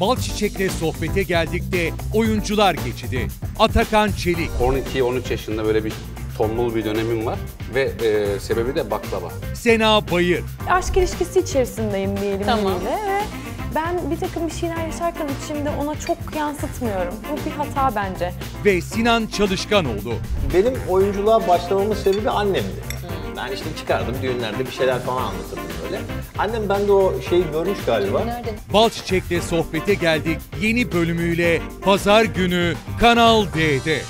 Bal Çiçek'le sohbete geldik de oyuncular geçidi. Atakan Çelik, 12-13 yaşında böyle bir tombul bir dönemim var ve e, sebebi de baklava. Sena Bayır, aşk ilişkisi içerisindeyim diyelim Tamam. biriyle ve ben bir takım bir şeyler yaşarken içimde ona çok yansıtmıyorum. Bu bir hata bence. ve Sinan Çalışkanoğlu. Benim oyunculuğa başlamamın sebebi annemdi. Ben işte çıkardım düğünlerde bir şeyler falan anlatırdım böyle. Annem bende o şeyi görmüş galiba. Nerede? Bal Çiçek'le sohbete geldik yeni bölümüyle Pazar günü Kanal D'de.